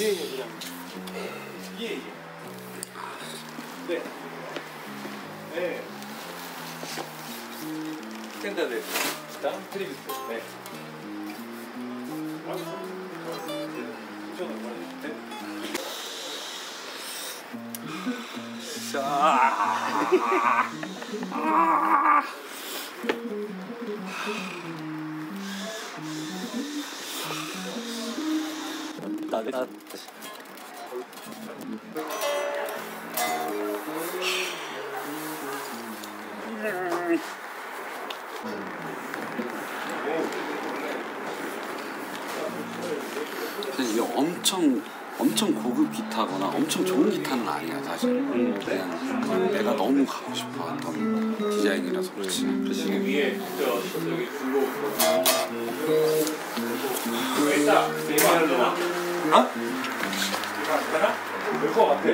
예, 예, 그냥. 예, 예. 네. 네. 스탠다드. 다음 트리비스. 네. 아, 이쪽은 얼마나 네. 따뜻. 사실 이게 엄청 엄청 고급 기타거나 엄청 좋은 기타는 아니야 사실. 음. 그냥 내가 너무 갖고 싶어 했던 디자인이라서 그렇지. 지금 위에 저 여기 그안 되나? 어? 될것 같아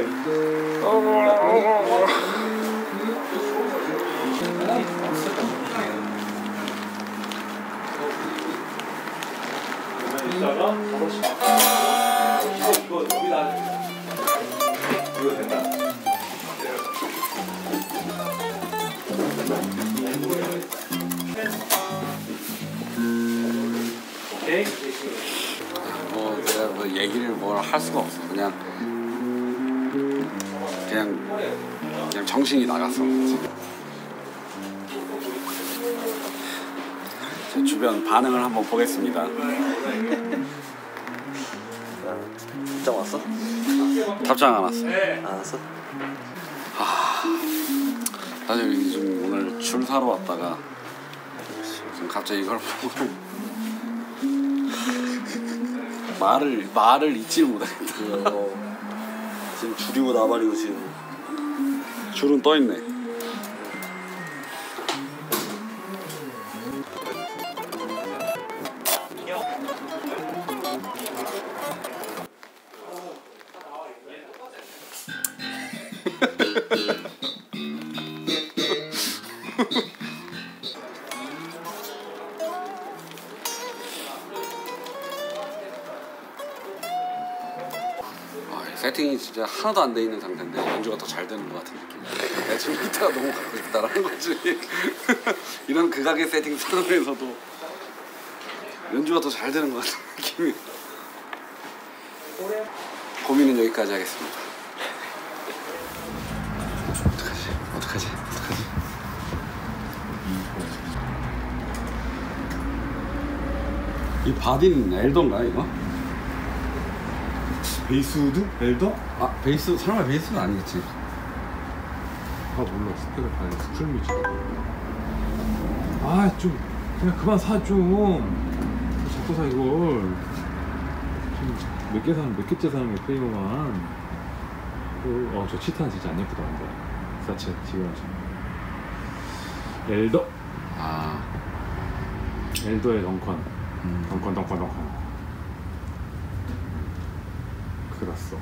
이따가? 이거 이거 여기다 이거 된다 오케이 뭐뭐 얘기를 뭘 할 수가 없어. 그냥 그냥 그냥 정신이 나갔어. 자, 주변 반응을 한번 보겠습니다. 답장 왔어? 답장 안 왔어. 안 왔어? 사실 지금 오늘 줄 사러 왔다가 지금 갑자기 이걸 보고 말을 말을 잊지를 못하겠다. 어, 지금 줄이고 나발이고 지금 줄은 떠 있네. 세팅이 진짜 하나도 안 돼 있는 상태인데 연주가 더 잘 되는 것 같은 느낌. 내가 지금 기타가 너무 갖고 싶다라는 거지. 이런 극악의 세팅 상황에서도 연주가 더 잘 되는 것 같은 느낌이. 고민은 여기까지 하겠습니다. 어떡하지? 어떡하지? 어떡하지? 이 바디는 엘던가 이거? 베이스우드? 엘더? 아 베이스 설마 베이스는 아니겠지? 아 몰라. 스펙을 봐야 스쿨미지 아좀 그냥 그만 사좀. 자꾸 사 이걸. 몇개 사는 몇 개째 사는 게 페이머만. 어저 치타는 진짜 안 예쁘다 근데. 사체 지금 엘더? 아. 엘더의 덩컨. 음. 덩컨 덩컨 덩컨 그랬어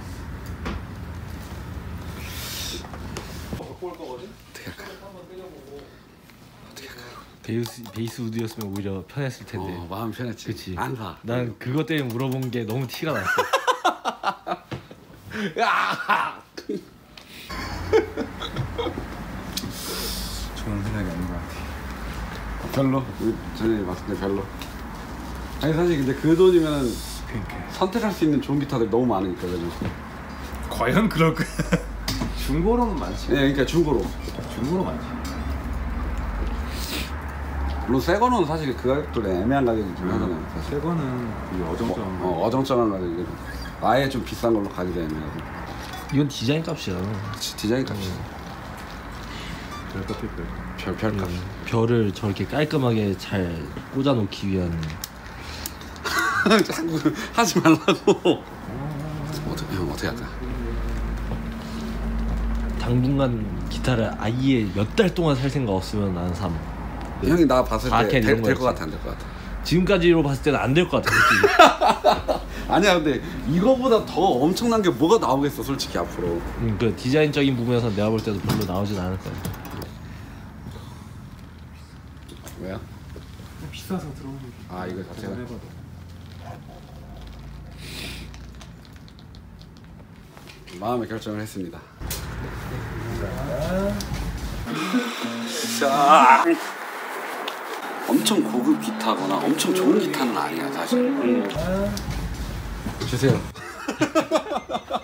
갖고 올 거거든? 어떻게 할까? 어떻게 할까? 베이스 베이스 우드였으면 오히려 편했을 텐데. 어, 마음 편했지. 그치. 안 사. 난 그것 때문에 물어본 게 너무 티가 났어. 좋은 생각이 아닌 것 같아 별로. 우리 전에 봤을 때 별로. 아니 사실 근데 그 돈이면 선택할 수 있는 좋은 기타들이 너무 많으니까 그죠. 과연 그럴 거야 중고로는 많지 네, 그러니까 중고로. 중고로 많지 물론 새 거는 사실 그 가격들에 애매한 가격이긴 하잖아요. 사실. 새 거는 이게 어정쩡한 거 어, 어정쩡한 가격이 아예 좀 비싼 걸로 가기도 애매하고. 이건 디자인 값이야. 지- 디자인 값이 별값일 거야 별 별값. 별을 저렇게 깔끔하게 잘 꽂아놓기 위한 자꾸 하지 말라고. 어떻게 형 어떻게 할까? 당분간 기타를 아예 몇 달 동안 살 생각 없으면 난 삼. 형이 나 봤을 다때 이런 될것 거였지. 같아 안 될 것 같아? 지금까지로 봤을 때는 안 될 것 같아. 아니야 근데 이거보다 더 엄청난 게 뭐가 나오겠어 솔직히 앞으로. 음, 그 디자인적인 부분에서 내가 볼 때도 별로 나오진 않을 거야. 왜요? 비싸서 들어오는 게아 이거 자체가 마음의 결정을 했습니다. 자, 엄청 고급 기타거나 엄청 좋은 기타는 아니야 사실. 주세요.